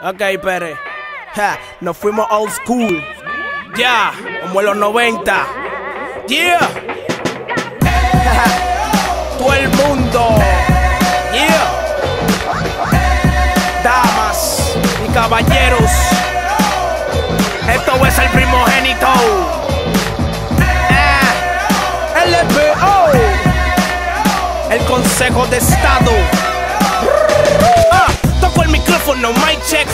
Ok, Pere. Ja, nos fuimos old school. Ya, como en los 90. Yeah. Todo el mundo. Yeah. Damas y caballeros. Esto es el primogénito. Ah, LPO. El Consejo de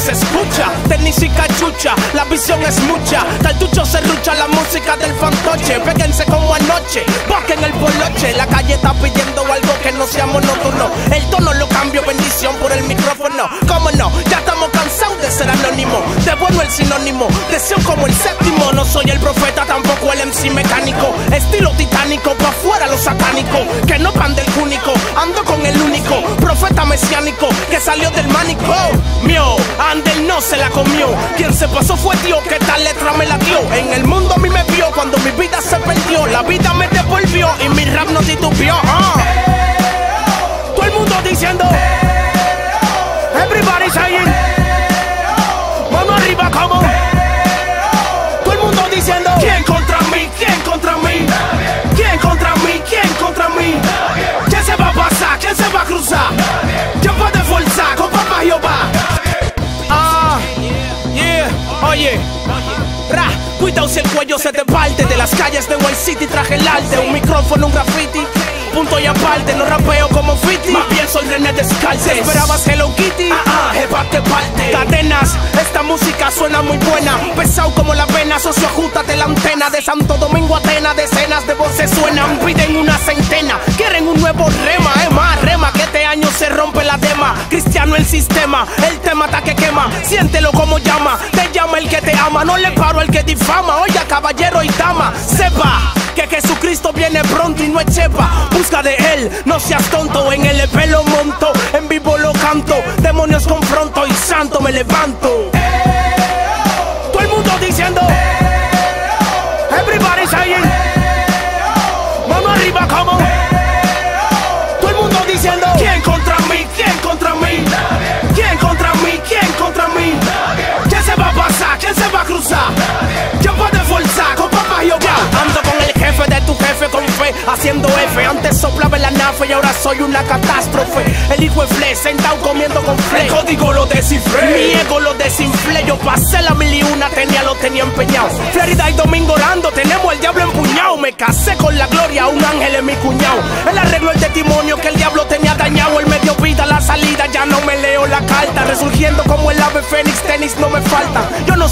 se escucha. Técnica chucha, la visión es mucha. Cartucho se rucha la música del fantoche. Péguense como anoche, en el poloche. La calle está pidiendo algo que no sea monótono. El tono lo cambio, bendición por el micrófono. ¿Cómo no? Ya estamos cansados de ser anónimo. Devuelvo el sinónimo, deseo como el séptimo. No soy el profeta, tampoco el MC mecánico. Estilo titánico, pa' afuera lo satánico. Que no pan del cúnico, Profeta mesiánico que salió del mánico. Mío, Andel no se la comió. Quien se pasó fue Dios, que tal letra me la dio. En el mundo a mí me vio cuando mi vida se perdió. La vida me devolvió y mi rap no titubeó. ah. Todo el mundo diciendo. Everybody saying. Mano arriba, como. Todo el mundo diciendo. ¿Quién cuello se te parte De las calles de White City traje el arte Un micrófono, un graffiti Punto y aparte, no rapeo como Fiti. Más bien soy René Descalces ¿Esperabas Hello Kitty? Ah, jefa que parte. Cadenas, esta música suena muy buena. Pesado como la pena, socio ajustate la antena. De Santo Domingo Atenas, decenas de voces suenan. Piden una centena, quieren un nuevo rema Cristiano el sistema, el tema está que quema. Siéntelo como llama, te llama el que te ama. No le paro al que difama, oiga caballero y dama Sepa que Jesucristo viene pronto y no es chepa. Busca de él, no seas tonto. En el EP lo monto, en vivo lo canto. Demonios confronto y santo me levanto ahora soy una catástrofe. El hijo de fle sentado comiendo con fle El código lo descifré Mi ego lo desinflé. Yo pasé la mil y una tenía lo tenía empeñado. Florida y Domingo Orlando Tenemos el diablo empuñado. Me casé con la gloria Un ángel es mi cuñado. Él arregló el testimonio que el diablo tenía dañado. Él me dio vida la salida Ya no me leo la carta. Resurgiendo como el ave fénix Tenis no me falta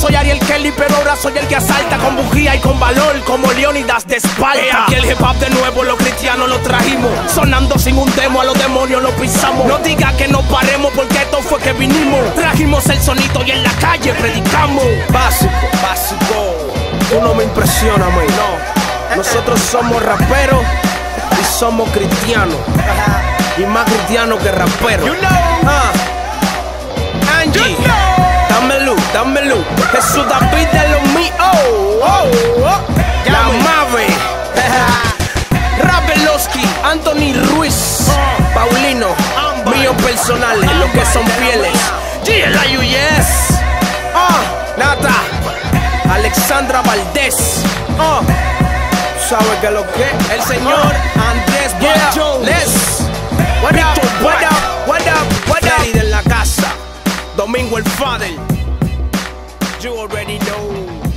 soy Ariel Kelly Pero ahora soy el que asalta Con bujía y con valor Como Leonidas de Esparta. Aquí el hip hop de nuevo Los cristianos lo trajimos. Sonando sin un demo A los demonios lo pisamos. No diga que no paremos Porque esto fue que vinimos. Trajimos el sonido y en la calle predicamos. Básico, básico. Tú no me impresionas, man, no. Nosotros somos raperos Y somos cristianos. Y más cristianos que raperos. Ah. Angie. Dame luz, dame luz Jesús David de lo mío. Oh, oh, oh. La Mave. Rabeloski, Anthony Ruiz Paulino Mío personales, los que son fieles. GLIUS Ah, Nata. Alexandra Valdés. Ah, ¿Sabe que lo que? El señor Andrés Yeah. Les What up, what up, what up, what up de la casa. Domingo el Father You already know